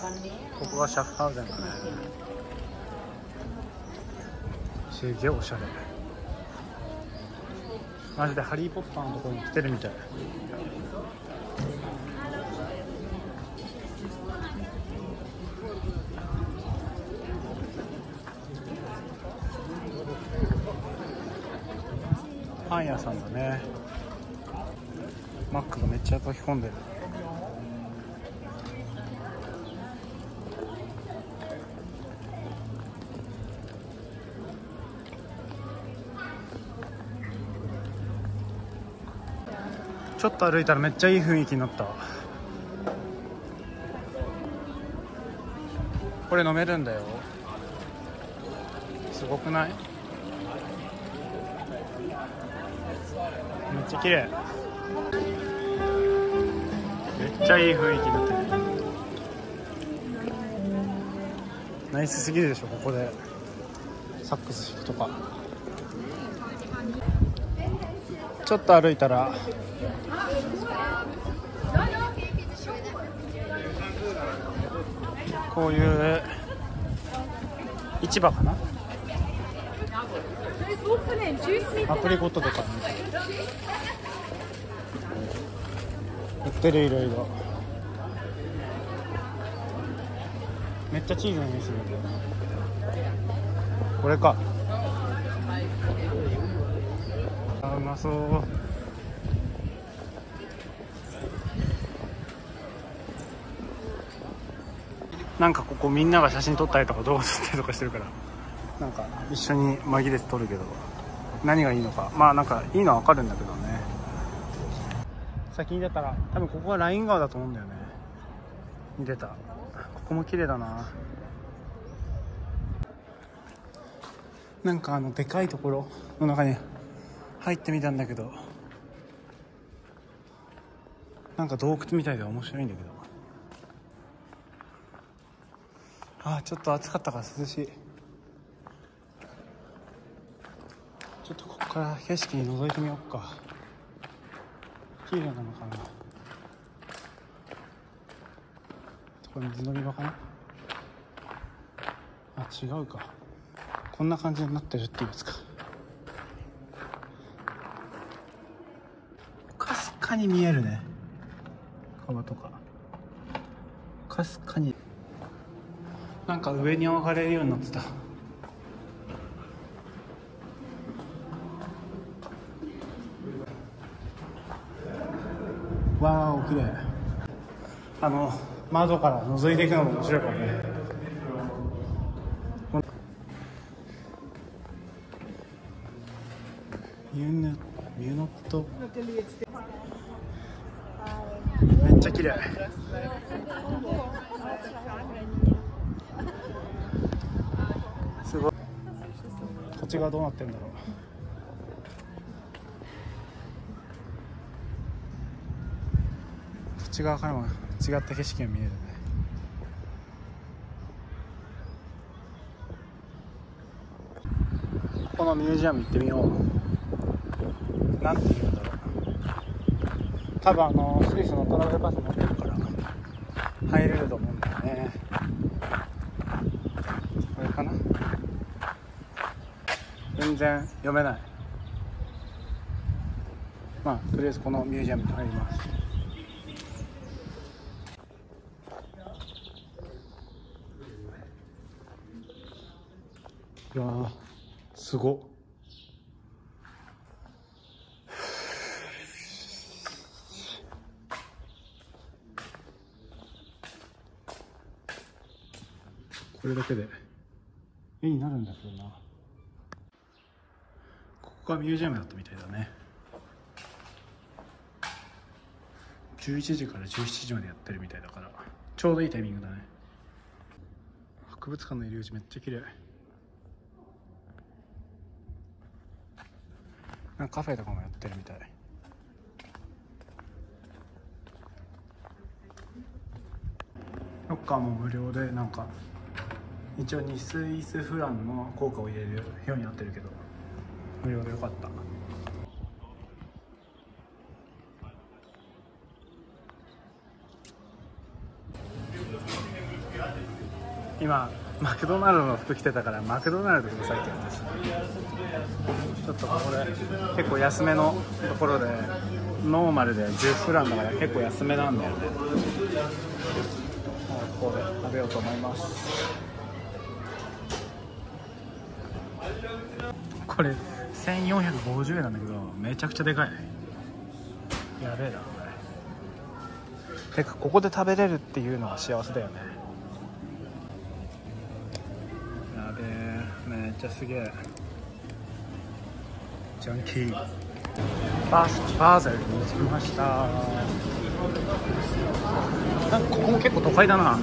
ここがシャッフハウゼンだね。すげえおしゃれ。マジでハリー・ポッターのところに来てるみたい。パン屋さんだね。マックがめっちゃ書き込んでる。ちょっと歩いたらめっちゃいい雰囲気になった。これ飲めるんだよ。すごくない？めっちゃ綺麗。めっちゃいい雰囲気になってる。ナイスすぎるでしょここで。サックス弾くとか。ちょっと歩いたらこういう市場かな？アプリコットとかね。売ってるいろいろめっちゃチーズの匂いするんだよ。なこれか。あうまそう。なんかここみんなが写真撮ったりとか動画撮ったりとかしてるから。なんか一緒に紛れて撮るけど。何がいいのか。まあなんかいいのは分かるんだけどね。先に出たら多分ここがライン川だと思うんだよね。に出た。ここも綺麗だな。なんかあのでかいところの中に入ってみたんだけど。なんか洞窟みたいで面白いんだけど。あちょっと暑かったから涼しい。ちょっとここから景色に覗いてみようか。綺麗なのかな。これ水飲み場かな。あ違うか。こんな感じになってるっていうやつか。かすかに見えるね。川とか。かすかに。なんか上に上がれるようになってた。わーお綺麗。あの窓から覗いていくのも面白いかもね。ミュヌミュノットめっちゃ綺麗すごいこっち側どうなってんだろう。こっち側からも違った景色が見えるね。このミュージアム行ってみよう。なんて言うんだろう多分あのスイスのトラベルパス持ってるから入れると思うんだよねこれかな全然読めない。まあとりあえずこのミュージアムに入ります。いやすご。っこれだけで。絵になるんだけどな。ここがミュージアムだったみたいだね。11時から17時までやってるみたいだから。ちょうどいいタイミングだね。博物館の入り口めっちゃ綺麗。なんかカフェとかもやってるみたい。ロッカーも無料でなんか一応2スイスフランの効果を入れるようになってるけど。無料でよかった。今マクドナルドの服着てたからマクドナルドくださいって言うんですちょっとここで結構安めのところでノーマルで10フランだから結構安めなんだよね。ここで食べようと思います。これ1450円なんだけどめちゃくちゃでかいやべえなこれ。てかここで食べれるっていうのは幸せだよね。やべえめっちゃすげえ。ジャンキー。バスバーゼルに着きました。ここも結構都会だな